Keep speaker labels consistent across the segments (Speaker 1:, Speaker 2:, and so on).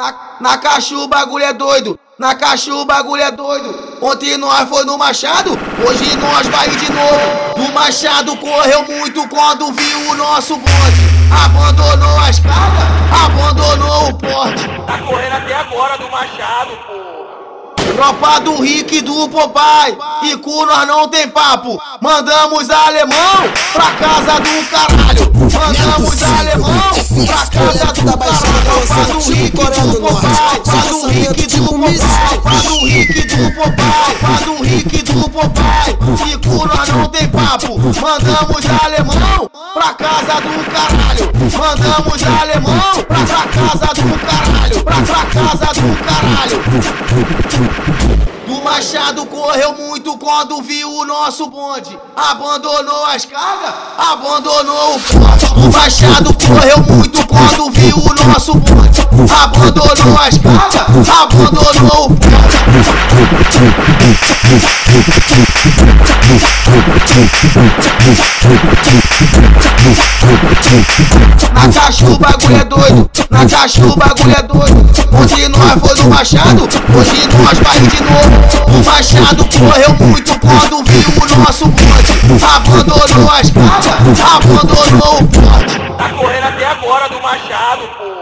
Speaker 1: Na, na caixa o bagulho é doido, na caixa o bagulho é doido. Ontem nós foi no Machado, hoje nós vai de novo. O Machado correu muito quando viu o nosso bonde. Abandonou as cargas, abandonou o porte.
Speaker 2: Tá correndo até agora do Machado, pô.
Speaker 1: Tropa do Rick do Popai, e com nós não tem papo. Mandamos alemão pra casa do caralho. Mandamos alemão pra casa do caralho. Tropa do Rick do Popai, pra do Rick do Popai, pra do Rick do Popai, pra do Rick do Popai. E com nós não tem papo. Mandamos alemão pra casa do caralho. Mandamos alemão pra casa do caralho. Pra, casa do caralho. O Machado correu muito quando viu o nosso bonde. Abandonou as cargas, abandonou o porte. O Machado correu muito quando viu o nosso bonde. Abandonou as cargas, abandonou o porte. Na caixa o bagulho é doido, na caixa o bagulho é doido. Ontem nós foi no Machado, hoje nós vai de novo. O Machado correu muito quando viu o nosso bonde. Abandonou as cargas, abandonou o porte.
Speaker 2: Tá correndo até agora do Machado, pô.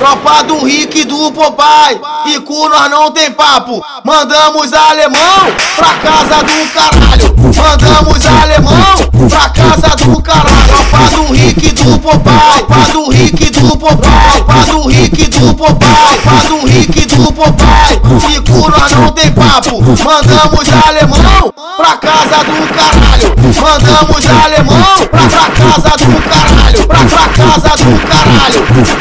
Speaker 1: Tropa do Rick e do Popai, e com nós não tem papo. Mandamos alemão pra casa do caralho. Mandamos alemão pra casa do caralho. Tropa do Rick e do Popai, pra do Rick e do Popai, pra do Rick e do Popai, pra do Rick e do Popai. E com nós não tem papo. Mandamos alemão pra casa do caralho. Mandamos alemão pra, pra casa do caralho. Pra, pra casa do caralho.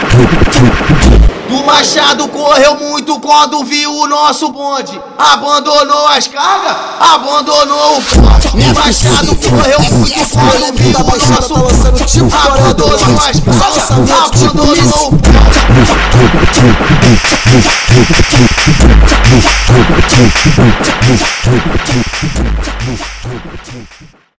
Speaker 1: O Machado correu muito quando viu o nosso bonde. Abandonou as cargas, abandonou o porte. O Machado correu muito quando viu o nosso bonde. Abandonou as cargas, abandonou o porte.